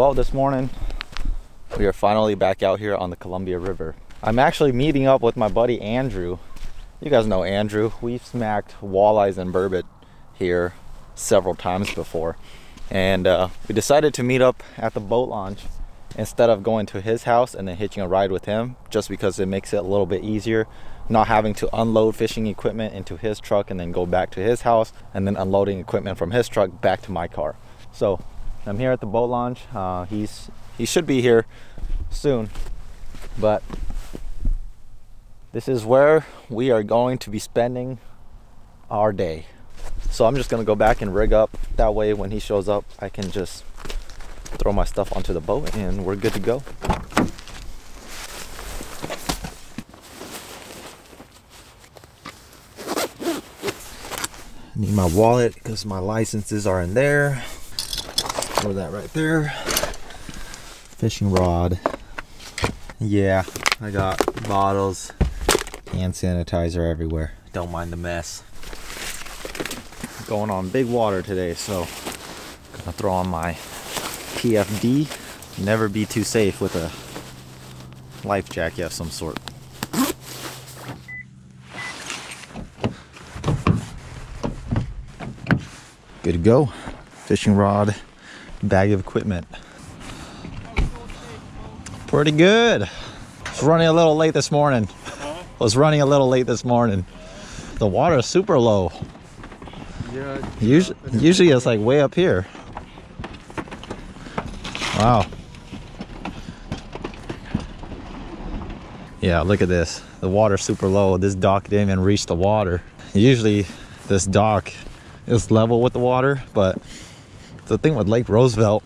Well, this morning we are finally back out here on the Columbia River. I'm actually meeting up with my buddy Andrew. You guys know Andrew. We've smacked walleyes and burbot here several times before. And uh, we decided to meet up at the boat launch instead of going to his house and then hitching a ride with him just because it makes it a little bit easier not having to unload fishing equipment into his truck and then go back to his house and then unloading equipment from his truck back to my car so i'm here at the boat launch uh, he's he should be here soon but this is where we are going to be spending our day so i'm just going to go back and rig up that way when he shows up i can just throw my stuff onto the boat and we're good to go. Need my wallet because my licenses are in there. Throw that right there. Fishing rod. Yeah, I got bottles, hand sanitizer everywhere. Don't mind the mess. Going on big water today, so gonna throw on my PFD. Never be too safe with a life jacket of some sort. Good to go. Fishing rod, bag of equipment. Pretty good. Was running a little late this morning. Uh-huh. Was running a little late this morning. The water is super low. Yeah. Usually, usually it's like way up here. Wow. Yeah, look at this. The water's super low. This dock didn't even reach the water. Usually this dock is level with the water, but the thing with Lake Roosevelt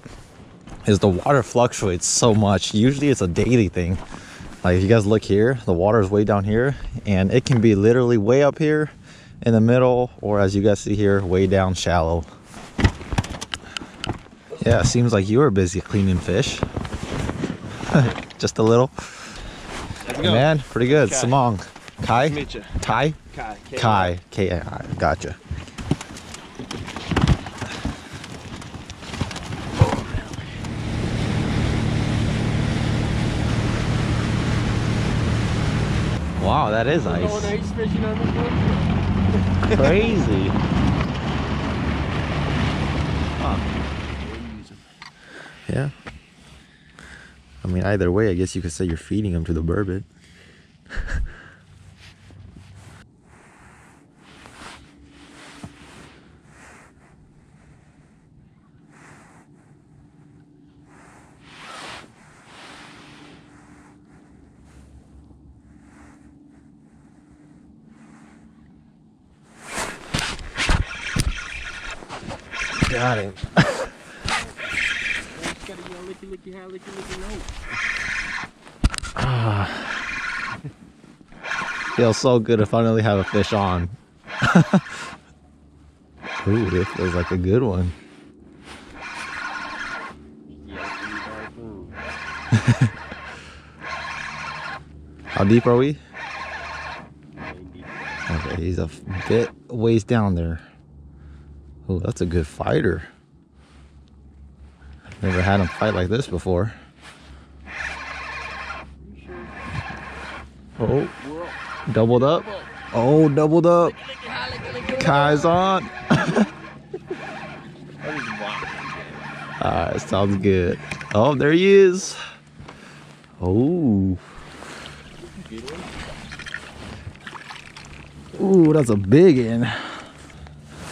is the water fluctuates so much. Usually it's a daily thing. Like if you guys look here, the water is way down here and it can be literally way up here in the middle or as you guys see here, way down shallow. Yeah, seems like you were busy cleaning fish. Just a little. Man, pretty good. Kai. Samong. Kai? Nice to meet you. Kai? Kai. Kai. K-A-I. Gotcha. Wow, that is Going ice. ice fishing on? Crazy. Huh. Yeah. I mean, either way, I guess you could say you're feeding them to the burbot. Got him. Feels so good to finally have a fish on. Ooh, this feels like a good one. How deep are we? Okay, he's a bit ways down there. Oh, that's a good fighter. Never had him fight like this before. Oh, doubled up. Oh, doubled up. Kai's on. Alright, sounds good. Oh, there he is. Oh. Ooh, that's a big one.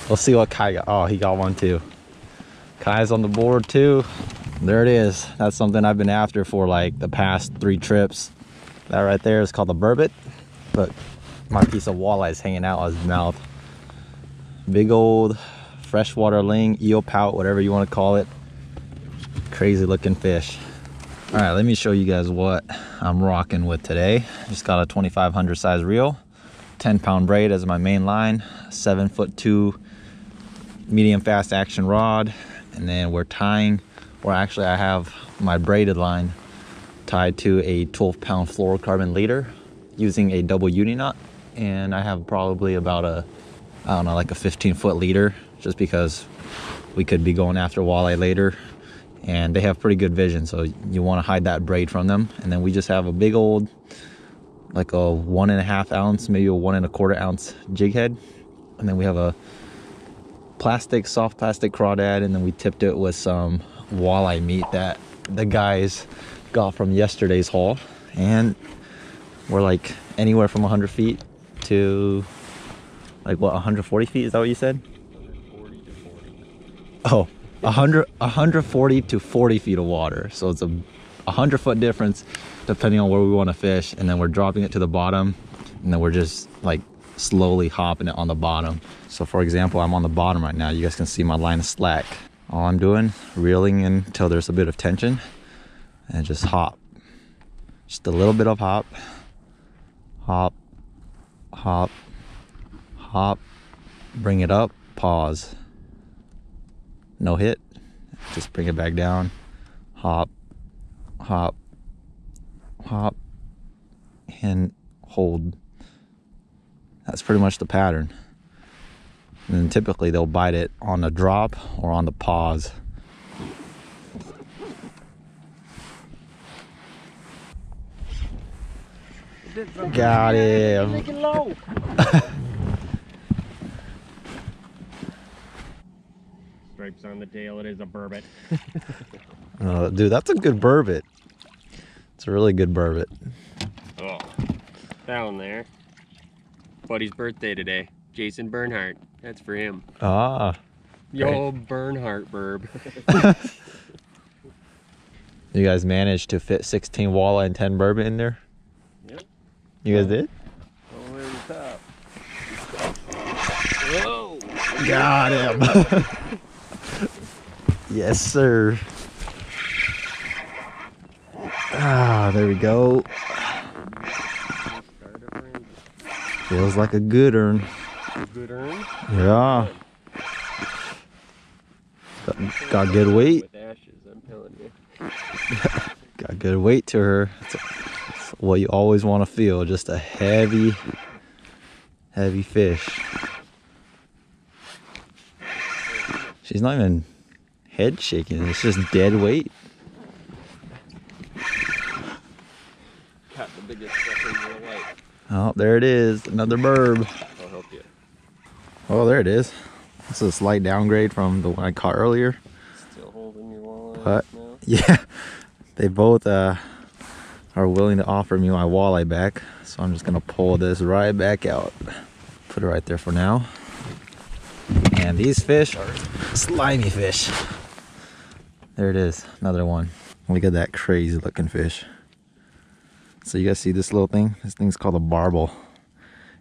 We'll see what Kai got. Oh, he got one too. Kai's on the board too. There it is. That's something I've been after for like the past three trips. That right there is called the burbot. But my piece of walleye is hanging out of his mouth. Big old freshwater ling, eel pout, whatever you want to call it. Crazy looking fish. All right, let me show you guys what I'm rocking with today. Just got a 2500 size reel, 10 pound braid as my main line, seven foot two medium fast action rod, and then we're tying, or actually I have my braided line tied to a 12 pound fluorocarbon leader using a double uni knot and I have probably about a I don't know like a 15 foot leader just because we could be going after walleye later and they have pretty good vision. So you want to hide that braid from them. And then we just have a big old, like a one and a half ounce, maybe a one and a quarter ounce jig head. And then we have a plastic, soft plastic crawdad, and then we tipped it with some walleye meat that the guys got from yesterday's haul. And we're like anywhere from 100 feet to like what 140 feet is that what you said 40 to 40. oh 100 140 to 40 feet of water so it's a 100 foot difference depending on where we want to fish and then we're dropping it to the bottom and then we're just like slowly hopping it on the bottom. So for example i'm on the bottom right now. You guys can see my line of slack. All i'm doing reeling in until there's a bit of tension and just hop. Just a little bit of hop. Hop. Hop. Hop. Bring it up. Pause. No hit. Just bring it back down. Hop. Hop. Hop. And hold that's pretty much the pattern and then typically they'll bite it on the drop or on the pause got him Stripes on the tail. It is a burbot. Oh, dude, that's a good burbot. It's a really good burbot. Oh, down there. Buddy's birthday today. Jason Bernhardt. That's for him. Ah, Yo, Bernhardt burb. you guys managed to fit 16 walleye and 10 burbot in there? Yep. You guys did? All the to the top. Whoa! Got him. yes, sir. Ah, there we go. Feels like a good earn. Good earn. Yeah. Got, got good weight. With ashes, I'm telling you. Got good weight to her. That's what you always want to feel. Just a heavy, heavy fish. She's not even head shaking. It's just dead weight. Caught the biggest stuff in your life. Oh, there it is. Another burb. I'll help you. Oh, there it is. This is a slight downgrade from the one I caught earlier. Still holding your walleye What? now? Yeah, they both uh, are willing to offer me my walleye back. So I'm just gonna pull this right back out. Put it right there for now. And these fish are slimy fish. There it is, another one. Look at that crazy looking fish. So you guys see this little thing? This thing's called a barbel.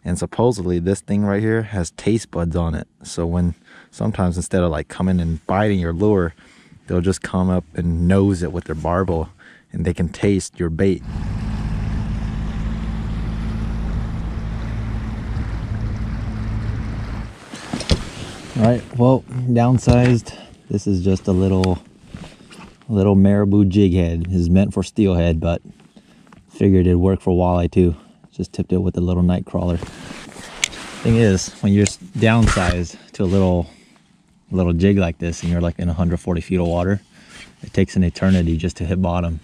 And supposedly this thing right here has taste buds on it. So when sometimes instead of like coming and biting your lure, they'll just come up and nose it with their barbel and they can taste your bait. All right, well, downsized. This is just a little little marabou jig head. It's meant for steelhead, but figured it'd work for walleye too. Just tipped it with a little night crawler. Thing is, when you're downsized to a little little jig like this and you're like in 140 feet of water, it takes an eternity just to hit bottom.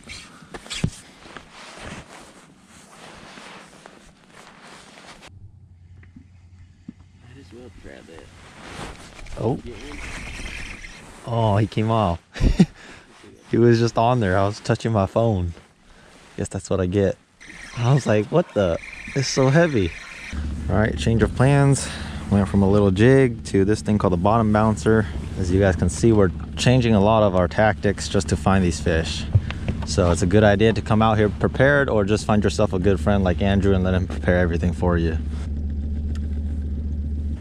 Might as well grab that. Oh, oh, he came off. he was just on there. I was touching my phone. Guess that's what I get. I was like, what the? It's so heavy. All right, change of plans. Went from a little jig to this thing called the bottom bouncer. As you guys can see, we're changing a lot of our tactics just to find these fish. So it's a good idea to come out here prepared or just find yourself a good friend like Andrew and let him prepare everything for you.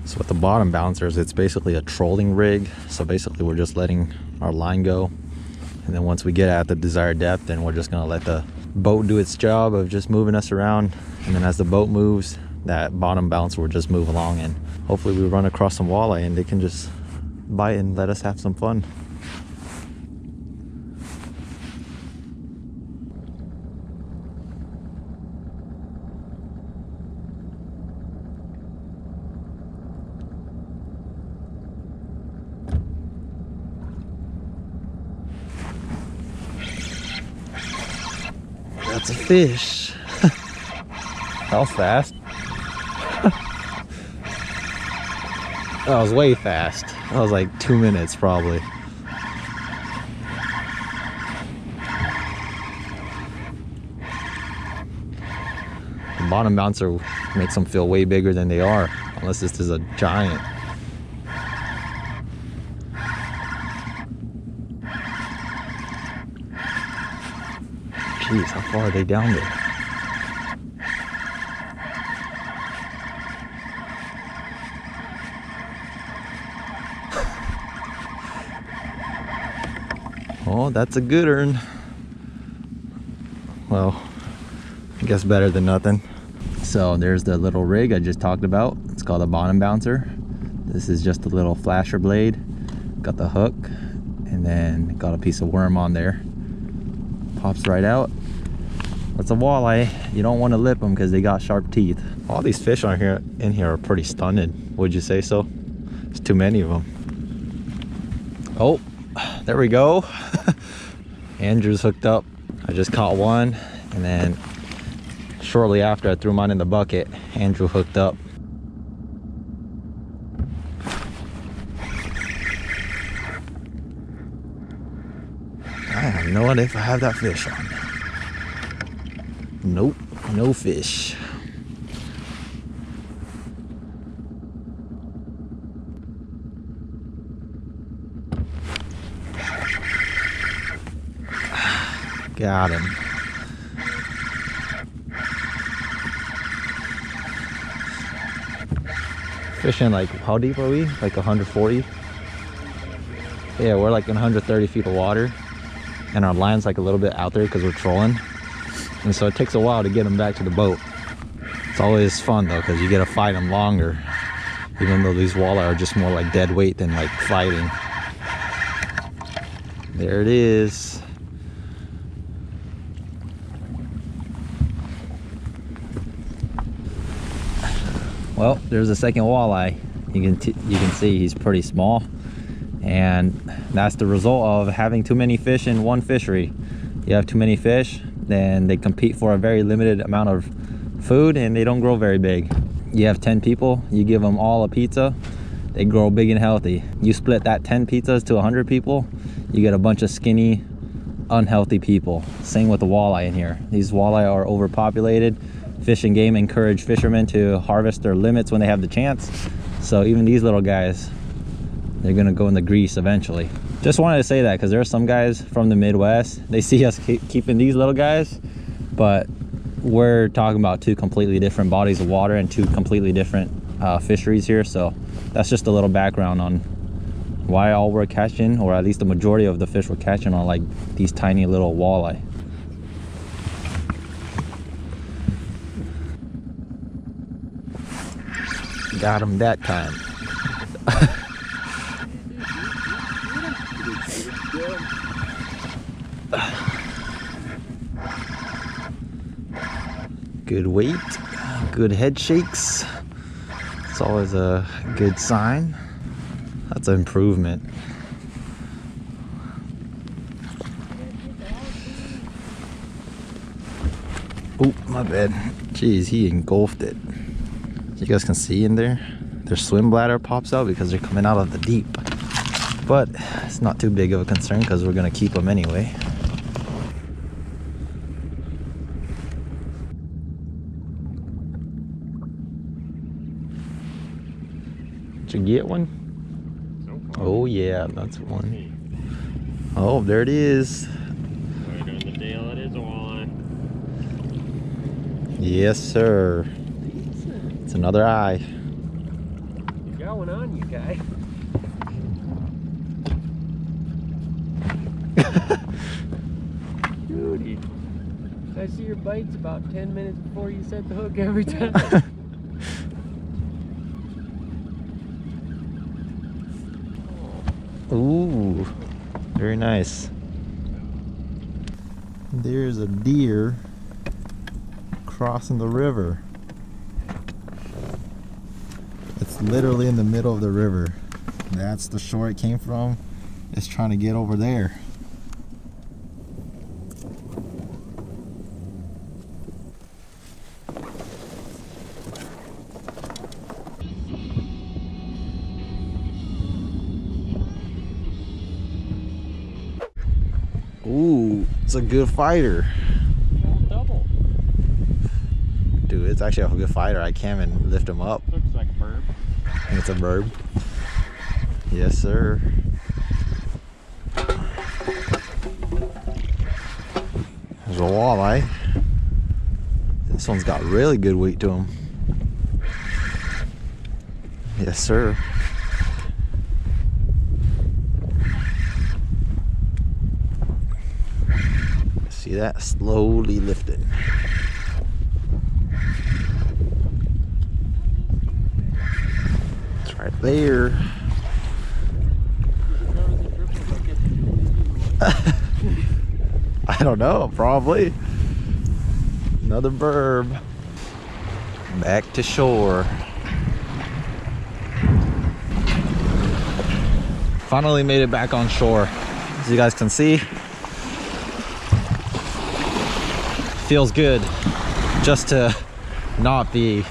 So with the bottom bouncers, it's basically a trolling rig. So basically we're just letting our line go. And then once we get at the desired depth, then we're just gonna let the boat do its job of just moving us around. And then as the boat moves, that bottom bouncer will just move along and hopefully we run across some walleye and they can just bite and let us have some fun. A fish. was fast. that was way fast. That was like two minutes probably. The bottom bouncer makes them feel way bigger than they are, unless this is a giant. Jeez, how far are they down there? oh, that's a good earn. Well, I guess better than nothing. So there's the little rig I just talked about. It's called a bottom bouncer. This is just a little flasher blade. Got the hook and then got a piece of worm on there pops right out. That's a walleye. You don't want to lip them because they got sharp teeth. All these fish on here in here are pretty stunning. Would you say so? There's too many of them. Oh, there we go. Andrew's hooked up. I just caught one and then shortly after I threw mine in the bucket, Andrew hooked up. No idea if I have that fish on. Nope, no fish. Got him. Fishing like, how deep are we? Like 140? Yeah, we're like in 130 feet of water and our line's like a little bit out there because we're trolling. And so it takes a while to get them back to the boat. It's always fun though because you get to fight them longer even though these walleye are just more like dead weight than like fighting. There it is. Well there's a second walleye. You can you can see he's pretty small and that's the result of having too many fish in one fishery. You have too many fish then they compete for a very limited amount of food and they don't grow very big. You have 10 people you give them all a pizza they grow big and healthy. You split that 10 pizzas to 100 people you get a bunch of skinny unhealthy people. Same with the walleye in here. These walleye are overpopulated. Fish and game encourage fishermen to harvest their limits when they have the chance. So even these little guys they're gonna go in the grease eventually. Just wanted to say that because there are some guys from the midwest they see us keep keeping these little guys but we're talking about two completely different bodies of water and two completely different uh, fisheries here so that's just a little background on why all we're catching or at least the majority of the fish we're catching are like these tiny little walleye. Got him that time good weight, good head shakes. It's always a good sign. That's an improvement. Oh, my bad. Jeez, he engulfed it. You guys can see in there, their swim bladder pops out because they're coming out of the deep. But it's not too big of a concern because we're gonna keep them anyway. Did you get one? Oh yeah, that's one. Oh, there it is. Right on the tail, it is a walleye. Yes, sir. It's another eye. You got one on you, guy. Dude, I see your bites about 10 minutes before you set the hook every time. Ooh, very nice. There's a deer crossing the river. It's literally in the middle of the river. That's the shore it came from. It's trying to get over there. Ooh, it's a good fighter. Double. Dude, it's actually a good fighter. I can't even lift him up. Looks like a bird. It's a bird. Yes, sir. There's a walleye. This one's got really good weight to him. Yes, sir. That? Slowly lifting. It's right there. I don't know, probably. Another burb. Back to shore. Finally made it back on shore. As you guys can see, feels good just to not be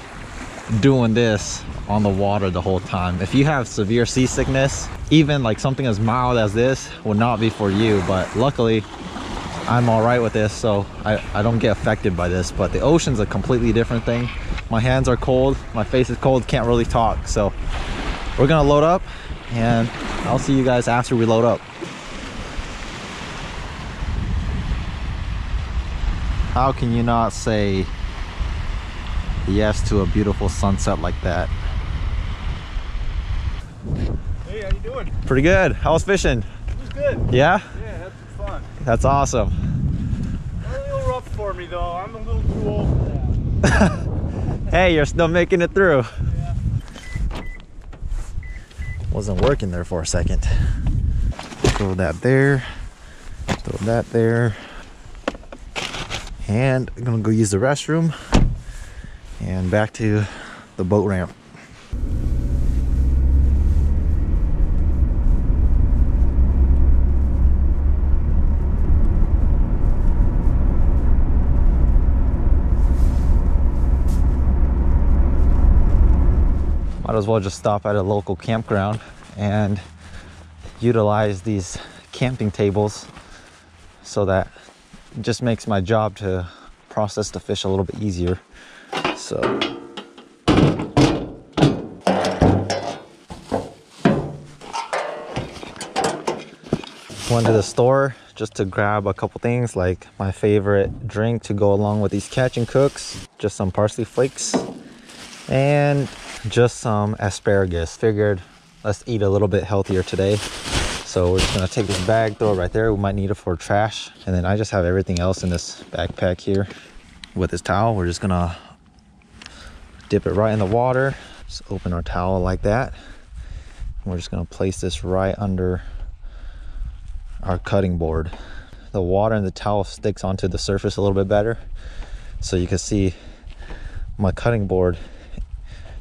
doing this on the water the whole time. If you have severe seasickness, even like something as mild as this would not be for you. But luckily, I'm all right with this, so I, I don't get affected by this. But the ocean's a completely different thing. My hands are cold, my face is cold, can't really talk. So we're gonna load up and I'll see you guys after we load up. How can you not say yes to a beautiful sunset like that? Hey, how you doing? Pretty good. How was fishing? It was good. Yeah? Yeah, had some fun. That's awesome. A little rough for me though. I'm a little too old for that. Hey, you're still making it through. Yeah. Wasn't working there for a second. Throw that there. Throw that there. And I'm gonna go use the restroom. And back to the boat ramp. might as well just stop at a local campground and utilize these camping tables so that just makes my job to process the fish a little bit easier. So went to the store just to grab a couple things like my favorite drink to go along with these catch and cooks, just some parsley flakes and just some asparagus. Figured let's eat a little bit healthier today. So we're just gonna take this bag, throw it right there. We might need it for trash. And then I just have everything else in this backpack here. With this towel, we're just gonna dip it right in the water. Just open our towel like that. We're just gonna place this right under our cutting board. The water and the towel sticks onto the surface a little bit better. So you can see my cutting board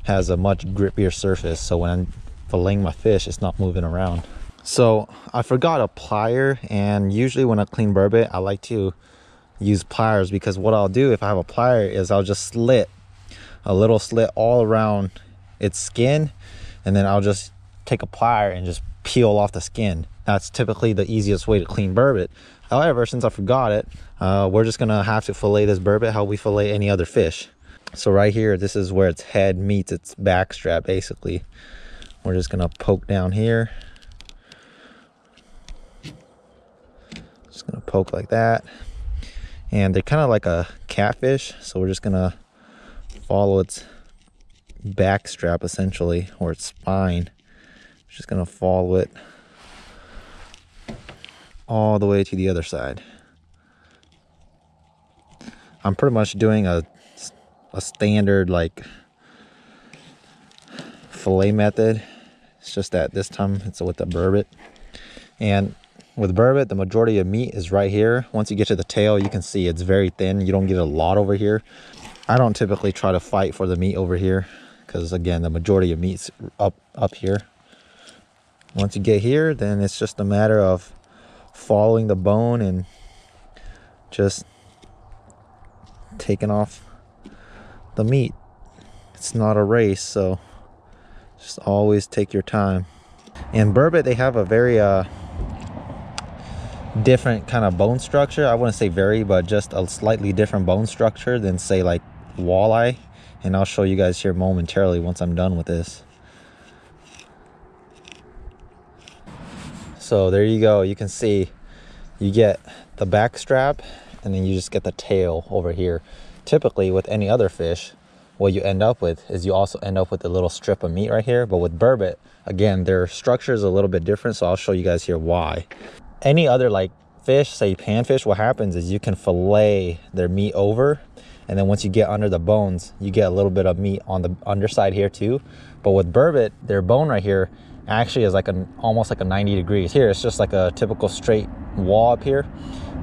has a much grippier surface so when I'm filleting my fish it's not moving around so I forgot a plier and usually when I clean burbot I like to use pliers because what I'll do if I have a plier is I'll just slit a little slit all around its skin and then I'll just take a plier and just peel off the skin that's typically the easiest way to clean burbot however since I forgot it uh, we're just gonna have to fillet this burbot how we fillet any other fish so right here, this is where its head meets its back strap, basically. We're just gonna poke down here. Gonna poke like that. And they're kind of like a catfish, so we're just gonna follow its back strap essentially, or its spine. Just gonna follow it all the way to the other side. I'm pretty much doing a a standard like fillet method. It's just that this time it's with the burbot. And with burbot, the majority of meat is right here. Once you get to the tail, you can see it's very thin. You don't get a lot over here. I don't typically try to fight for the meat over here because again, the majority of meat's up up here. Once you get here, then it's just a matter of following the bone and just taking off the meat. It's not a race, so just always take your time. And burbot, they have a very uh, different kind of bone structure. I wouldn't say very, but just a slightly different bone structure than say like walleye. And I'll show you guys here momentarily once I'm done with this. So there you go. You can see you get the back strap and then you just get the tail over here. Typically with any other fish, what you end up with is you also end up with a little strip of meat right here. But with burbot, again, their structure is a little bit different. So I'll show you guys here why. Any other like fish, say panfish, what happens is you can fillet their meat over. And then once you get under the bones, you get a little bit of meat on the underside here too. But with burbot, their bone right here actually is like an almost like a 90 degrees. Here, it's just like a typical straight wall up here.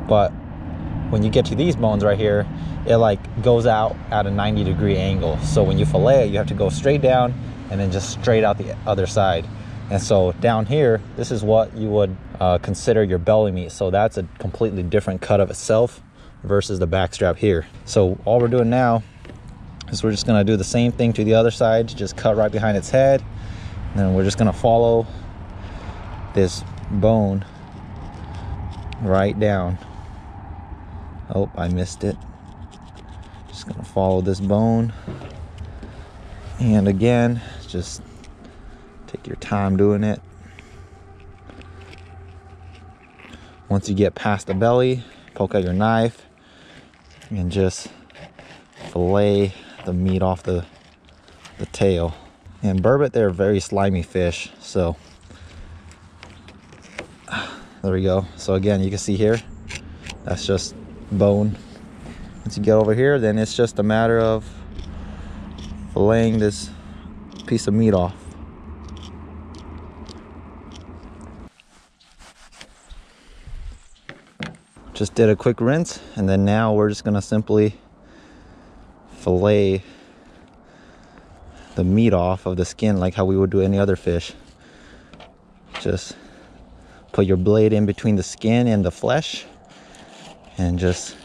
But when you get to these bones right here, it like goes out at a 90 degree angle. So when you fillet it, you have to go straight down and then just straight out the other side. And so down here, this is what you would uh, consider your belly meat. So that's a completely different cut of itself versus the back strap here. So all we're doing now is we're just gonna do the same thing to the other side, just cut right behind its head. And then we're just gonna follow this bone right down. Oh, I missed it. Just gonna follow this bone. And again, just take your time doing it. Once you get past the belly, poke out your knife and just fillet the meat off the, the tail. And burbot, they're very slimy fish, so there we go. So again, you can see here, that's just bone. Once you get over here, then it's just a matter of filleting this piece of meat off. Just did a quick rinse, and then now we're just gonna simply fillet the meat off of the skin like how we would do any other fish. Just put your blade in between the skin and the flesh and just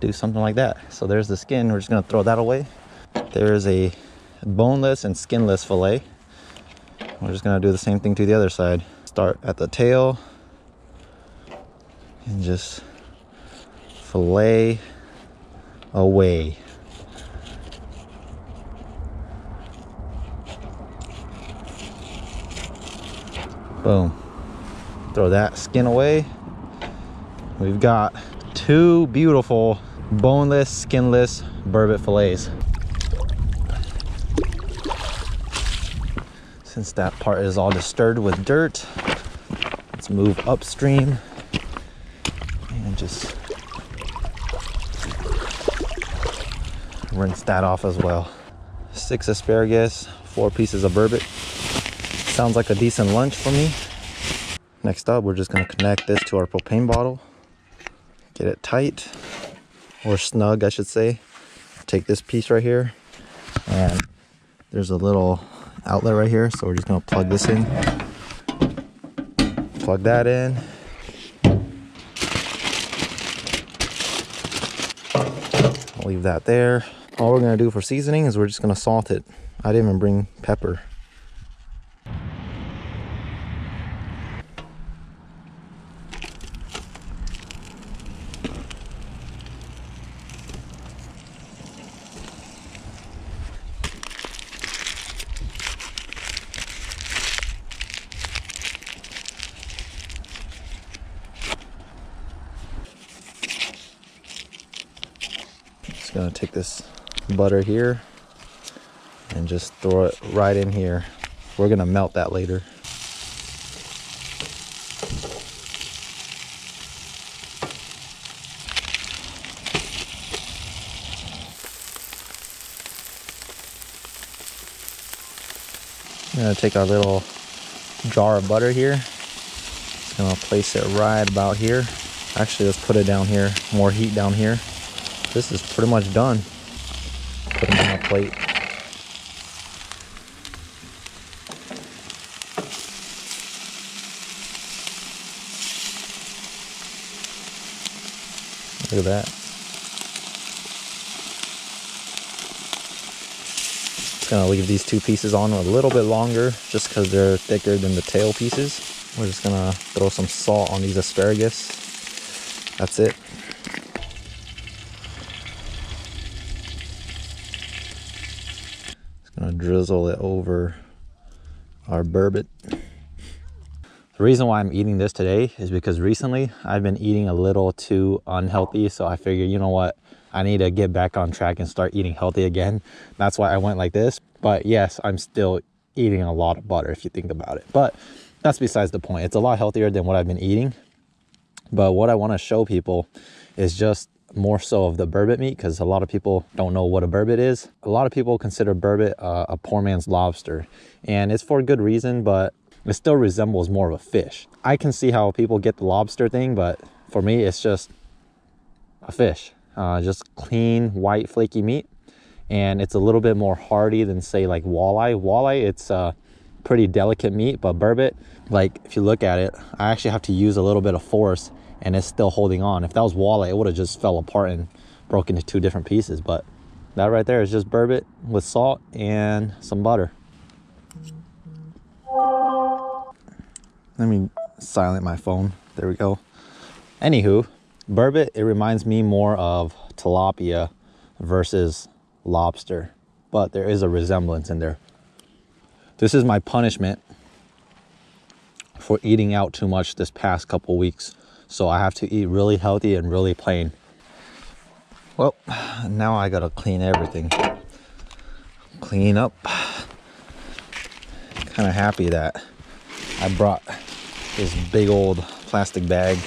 do something like that. So there's the skin. We're just gonna throw that away. There's a boneless and skinless fillet. We're just gonna do the same thing to the other side. Start at the tail and just fillet away. Boom. Throw that skin away. We've got two beautiful boneless, skinless burbot fillets. Since that part is all disturbed with dirt, let's move upstream just rinse that off as well. Six asparagus, four pieces of burbot. Sounds like a decent lunch for me. Next up, we're just gonna connect this to our propane bottle get it tight or snug I should say take this piece right here and there's a little outlet right here so we're just gonna plug this in plug that in leave that there. All we're gonna do for seasoning is we're just gonna salt it. I didn't even bring pepper gonna take this butter here and just throw it right in here. We're gonna melt that later. I'm gonna take our little jar of butter here. Just gonna place it right about here. Actually, let's put it down here. More heat down here this is pretty much done. Put them on a plate. Look at that. Just gonna leave these two pieces on a little bit longer just because they're thicker than the tail pieces. We're just gonna throw some salt on these asparagus. That's it. Just gonna drizzle it over our burbot. The reason why I'm eating this today is because recently I've been eating a little too unhealthy. So I figured, you know what? I need to get back on track and start eating healthy again. That's why I went like this. But yes, I'm still eating a lot of butter if you think about it. But that's besides the point. It's a lot healthier than what I've been eating. But what I want to show people is just more so of the burbot meat because a lot of people don't know what a burbot is. A lot of people consider burbot uh, a poor man's lobster, and it's for a good reason, but it still resembles more of a fish. I can see how people get the lobster thing, but for me, it's just a fish. Uh, just clean, white, flaky meat. And it's a little bit more hardy than, say, like walleye. Walleye, it's uh, pretty delicate meat, but burbot, like if you look at it, I actually have to use a little bit of force and it's still holding on. If that was walleye, it would have just fell apart and broke into two different pieces. But that right there is just burbot with salt and some butter. Let me silent my phone. There we go. Anywho, burbot, it reminds me more of tilapia versus lobster, but there is a resemblance in there. This is my punishment for eating out too much this past couple weeks. So I have to eat really healthy and really plain. Well, now I gotta clean everything. Clean up. Kind of happy that I brought this big old plastic bag